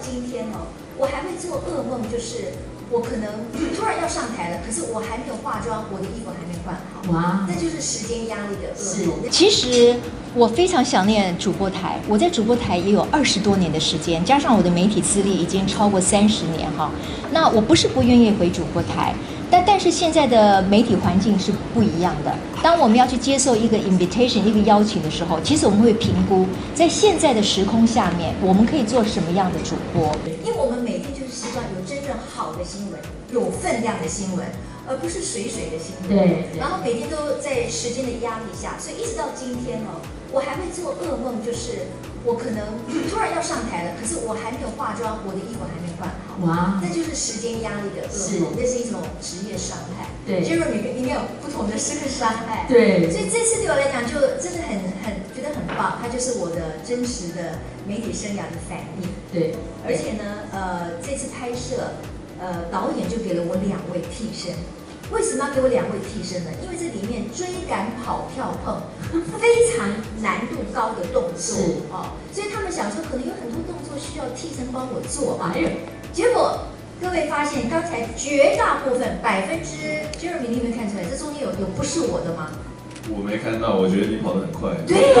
今天哦，我还会做噩梦，就是我可能突然要上台了，可是我还没有化妆，我的衣服还没换好，哇，这就是时间压力的噩梦。其实我非常想念主播台，我在主播台也有二十多年的时间，加上我的媒体资历已经超过三十年哈。那我不是不愿意回主播台。但但是现在的媒体环境是不一样的。当我们要去接受一个 invitation 一个邀请的时候，其实我们会评估在现在的时空下面，我们可以做什么样的主播？因为我们每天就是希望有真正好的新闻，有分量的新闻，而不是水水的新闻。对。然后每天都在时间的压力下，所以一直到今天哦，我还会做噩梦，就是我可能突然要上台了，可是我还没有化妆，我的衣服还没换好。哇。那就是时间压力的噩梦，那是一种职业伤害。对。就是每个应该有不同的是个伤害。对。所以这次对我来讲就真的很很觉得很棒，它就是我的真实的媒体生涯的反应。对。而且呢，呃，这次拍摄，呃，导演就给了我两位替身。为什么要给我两位替身呢？因为这里面追赶、跑、跳、碰，非常难度高的动作哦，所以他们想说可能有很多动作需要替身帮我做吧。结果各位发现，刚才绝大部分百分之 Jeremy，你有没有看出来？这中间有有不是我的吗？我没看到，我觉得你跑得很快。对，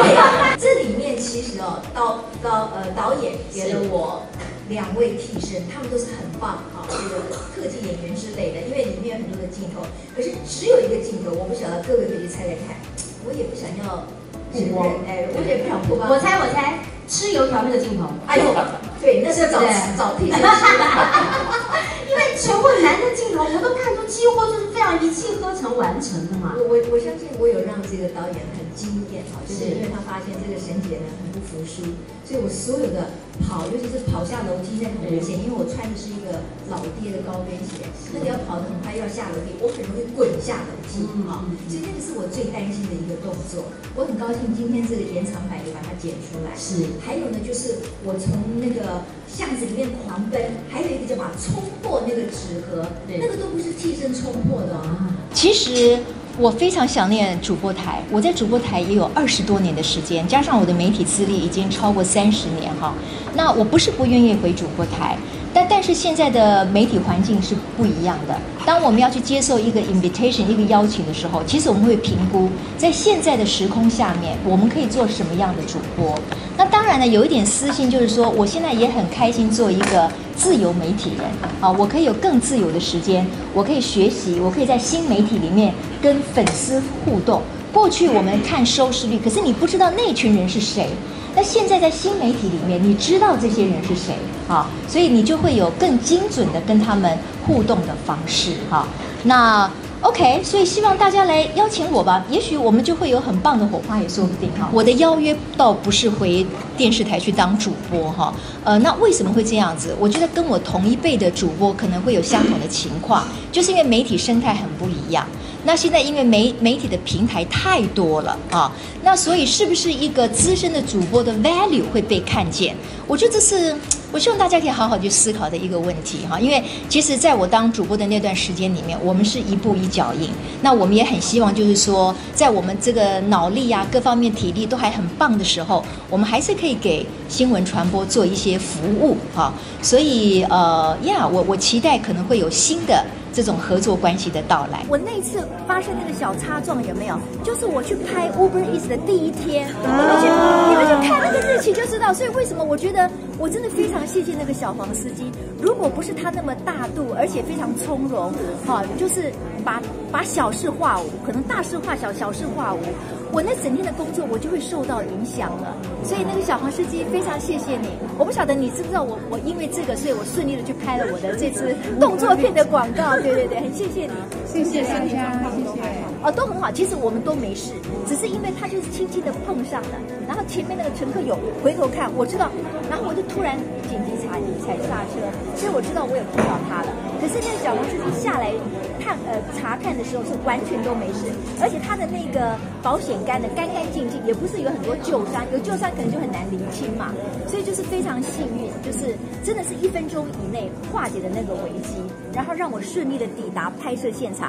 这里面其实哦，导导呃导演给了我。两位替身，他们都是很棒哈，这个特技演员之类的，因为里面有很多的镜头，可是只有一个镜头，我不晓得各位可以猜猜看，我也不想要曝光，哎，我也不想曝光。我猜我猜，吃油条那个镜头。哎呦，对，那是要找找替身。因为全部男的镜头，我都看出几乎就是非常一气呵成完成的嘛。我我我相信我有让这个导演很惊艳哈，就是因为他发现这个沈姐呢很不服输，所以我所有的。跑，尤其是跑下楼梯，在很危险，因为我穿的是一个老爹的高跟鞋，那你要跑得很快，又要下楼梯，我很容易滚下楼梯啊，所以那个是我最担心的一个动作。我很高兴今天这个延长版也把它剪出来。是，还有呢，就是我从那个巷子里面狂奔，还有一个叫把冲破那个纸盒，那个都不是替身冲破的啊。其实。我非常想念主播台，我在主播台也有二十多年的时间，加上我的媒体资历已经超过三十年哈。那我不是不愿意回主播台。但但是现在的媒体环境是不一样的。当我们要去接受一个 invitation 一个邀请的时候，其实我们会评估在现在的时空下面，我们可以做什么样的主播。那当然呢，有一点私心，就是说我现在也很开心做一个自由媒体人啊，我可以有更自由的时间，我可以学习，我可以在新媒体里面跟粉丝互动。过去我们看收视率，可是你不知道那群人是谁。那现在在新媒体里面，你知道这些人是谁啊？所以你就会有更精准的跟他们互动的方式哈。那 OK，所以希望大家来邀请我吧，也许我们就会有很棒的火花也说不定哈。我的邀约倒不是回电视台去当主播哈，呃，那为什么会这样子？我觉得跟我同一辈的主播可能会有相同的情况，就是因为媒体生态很不一样。那现在因为媒媒体的平台太多了啊，那所以是不是一个资深的主播的 value 会被看见？我觉得这是我希望大家可以好好去思考的一个问题哈。因为其实在我当主播的那段时间里面，我们是一步一脚印，那我们也很希望就是说，在我们这个脑力呀各方面体力都还很棒的时候，我们还是可以给新闻传播做一些服务哈。所以呃呀，我我期待可能会有新的。这种合作关系的到来，我那次发生那个小擦撞有没有？就是我去拍 Uber Eats 的第一天，你们去你们去看那个日期就知道。所以为什么我觉得我真的非常谢谢那个小黄司机？如果不是他那么大度，而且非常从容，哈，就是把把小事化无，可能大事化小，小事化无。我那整天的工作，我就会受到影响了。所以那个小黄司机非常谢谢你。我不晓得你知不知道我，我因为这个，所以我顺利的去拍了我的这次动作片的广告。对对对，很谢谢你，谢谢大家，谢谢。哦，都很好。其实我们都没事，只是因为他就是轻轻的碰上了，然后前面那个乘客有回头看，我知道，然后我就突然紧急踩踩刹车，所以我知道我有碰到他了。可是那个小黄司机下来看呃查看的时候是完全都没事，而且他的那个保险。杆的干干净净，也不是有很多旧伤，有旧伤可能就很难厘清嘛，所以就是非常幸运，就是真的是一分钟以内化解的那个危机，然后让我顺利的抵达拍摄现场。